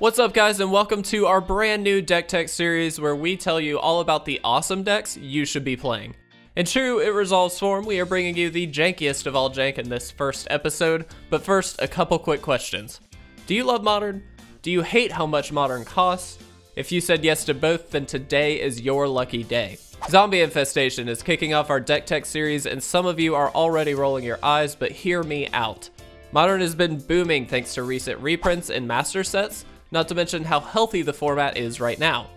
What's up guys and welcome to our brand new deck tech series where we tell you all about the awesome decks you should be playing. In true It Resolves form, we are bringing you the jankiest of all jank in this first episode, but first, a couple quick questions. Do you love Modern? Do you hate how much Modern costs? If you said yes to both, then today is your lucky day. Zombie Infestation is kicking off our deck tech series and some of you are already rolling your eyes, but hear me out. Modern has been booming thanks to recent reprints and master sets, not to mention how healthy the format is right now.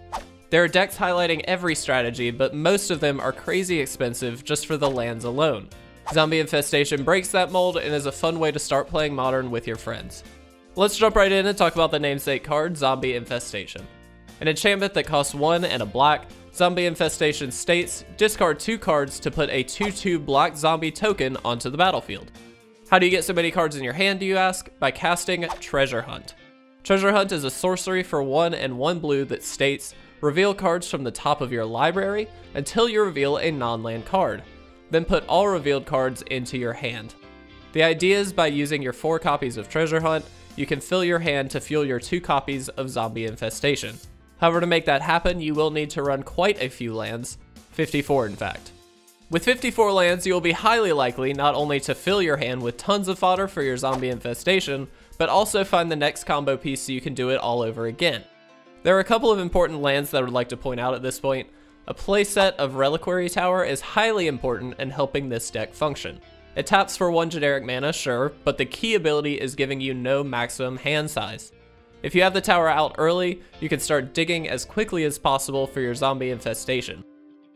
There are decks highlighting every strategy, but most of them are crazy expensive just for the lands alone. Zombie Infestation breaks that mold and is a fun way to start playing Modern with your friends. Let's jump right in and talk about the namesake card, Zombie Infestation. An enchantment that costs 1 and a black, Zombie Infestation states, discard 2 cards to put a 2-2 black zombie token onto the battlefield. How do you get so many cards in your hand, do you ask? By casting Treasure Hunt. Treasure Hunt is a sorcery for 1 and 1 blue that states, reveal cards from the top of your library until you reveal a non-land card. Then put all revealed cards into your hand. The idea is by using your 4 copies of Treasure Hunt, you can fill your hand to fuel your 2 copies of Zombie Infestation. However, to make that happen, you will need to run quite a few lands, 54 in fact. With 54 lands, you will be highly likely not only to fill your hand with tons of fodder for your zombie infestation, but also find the next combo piece so you can do it all over again. There are a couple of important lands that I would like to point out at this point. A playset of Reliquary Tower is highly important in helping this deck function. It taps for one generic mana, sure, but the key ability is giving you no maximum hand size. If you have the tower out early, you can start digging as quickly as possible for your zombie infestation.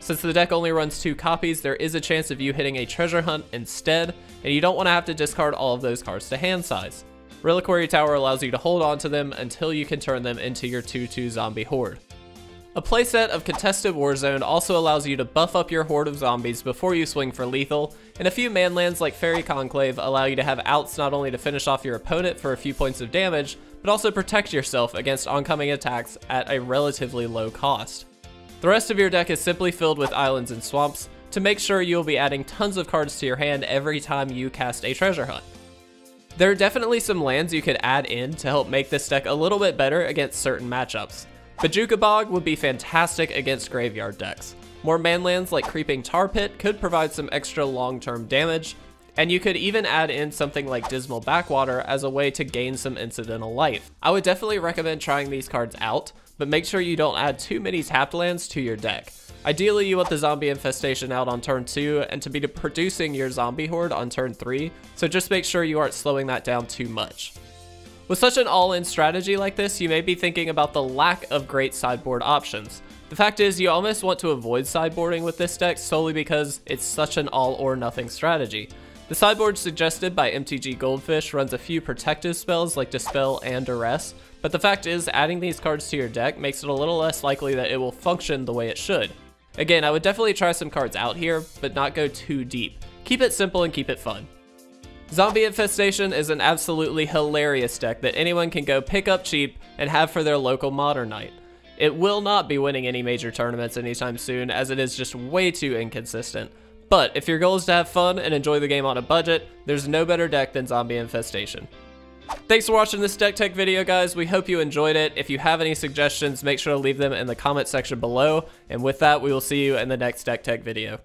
Since the deck only runs two copies, there is a chance of you hitting a treasure hunt instead, and you don't want to have to discard all of those cards to hand size. Reliquary Tower allows you to hold on to them until you can turn them into your 2-2 zombie horde. A playset of Contested Warzone also allows you to buff up your horde of zombies before you swing for lethal, and a few manlands like Faerie Conclave allow you to have outs not only to finish off your opponent for a few points of damage, but also protect yourself against oncoming attacks at a relatively low cost. The rest of your deck is simply filled with islands and swamps to make sure you'll be adding tons of cards to your hand every time you cast a treasure hunt. There are definitely some lands you could add in to help make this deck a little bit better against certain matchups. Bojuka Bog would be fantastic against graveyard decks. More manlands like Creeping Tar Pit could provide some extra long-term damage, and you could even add in something like Dismal Backwater as a way to gain some incidental life. I would definitely recommend trying these cards out, but make sure you don't add too many tapped lands to your deck. Ideally, you want the zombie infestation out on turn 2 and to be producing your zombie horde on turn 3, so just make sure you aren't slowing that down too much. With such an all-in strategy like this, you may be thinking about the lack of great sideboard options. The fact is, you almost want to avoid sideboarding with this deck solely because it's such an all-or-nothing strategy. The sideboard suggested by MTG Goldfish runs a few protective spells like Dispel and Duress, but the fact is, adding these cards to your deck makes it a little less likely that it will function the way it should. Again, I would definitely try some cards out here, but not go too deep. Keep it simple and keep it fun. Zombie Infestation is an absolutely hilarious deck that anyone can go pick up cheap and have for their local Modern Night. It will not be winning any major tournaments anytime soon as it is just way too inconsistent. But if your goal is to have fun and enjoy the game on a budget, there's no better deck than Zombie Infestation. Thanks for watching this deck tech video, guys. We hope you enjoyed it. If you have any suggestions, make sure to leave them in the comment section below. And with that, we will see you in the next deck tech video.